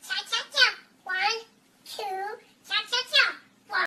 Fire!